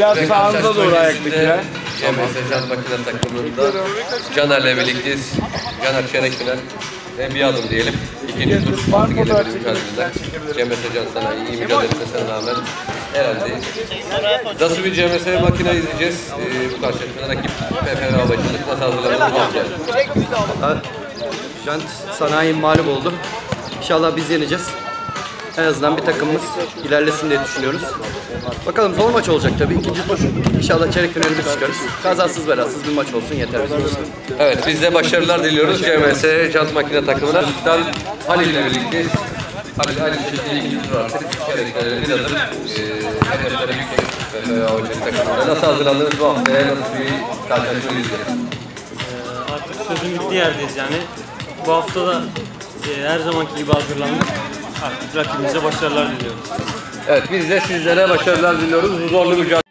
Biraz sağınıza doğru ayaktakiler. CMS Can Makine takımında Caner'le birlikteyiz. Caner çeyrek final ve bir adım diyelim. İkinci tur altı gelebilir mücadelede. CMS Can sana iyi mücadele etmesine rağmen elendi. Nasıl bir CMS makine izleyeceğiz? Ee, bu karşılaşmada rakip PFR Havacılık nasıl hazırlanır? Jant sanayi mağlup oldu. İnşallah biz yeneceğiz. En azından bir takımımız ilerlesin diye düşünüyoruz. Bakalım zor maç olacak tabii. İkinci tur inşallah çeyrek finalde biz çıkarız. Kazasız belasız bir maç olsun yeter bizim için. Evet biz de başarılar diliyoruz CMS Can Makine takımına. Ligden Halil ile birlikteyiz. Halil Halil şekilde ikinci tur artık. Bir adım. Hedeflere. Nasıl hazırlandınız bu haftaya? Nasıl bir karşılaşma izleyeceğiz? Artık sözün bittiği yerdeyiz yani. Bu hafta da e, her zamanki gibi hazırlandık. Artık rakibimize başarılar diliyoruz. Evet biz de sizlere başarılar diliyoruz. Bu zorlu mücadele.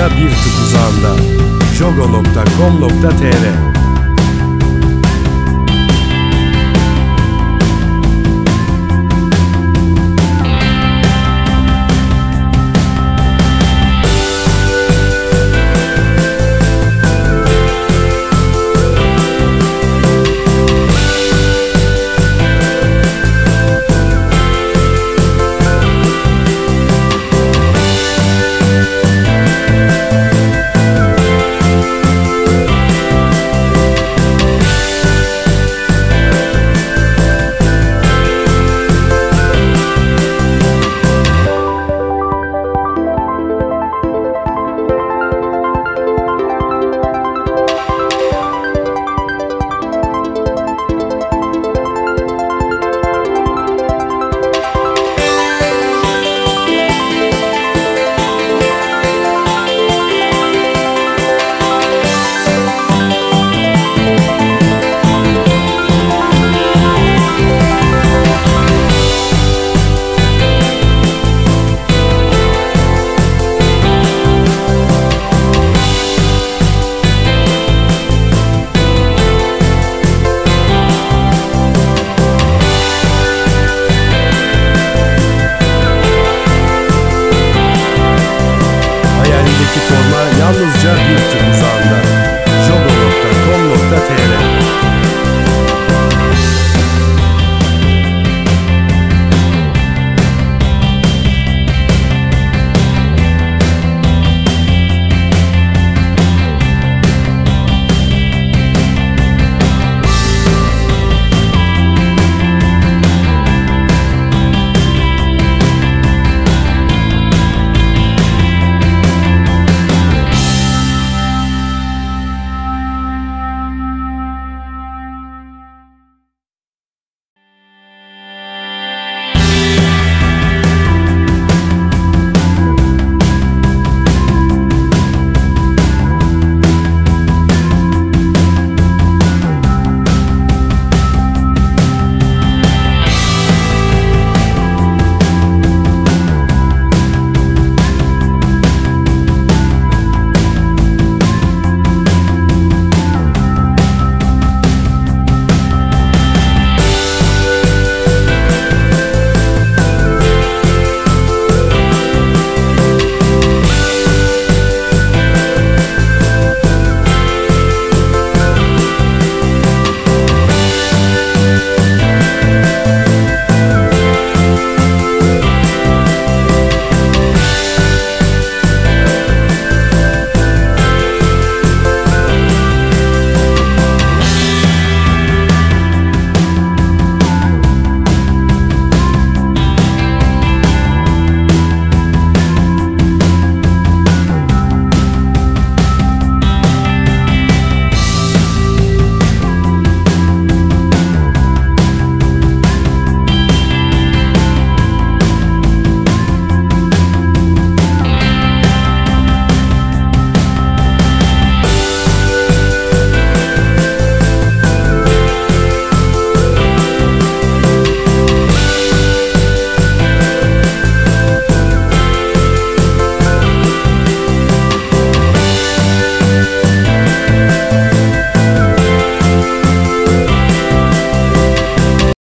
Yalnızca bir tık jogo.com.tr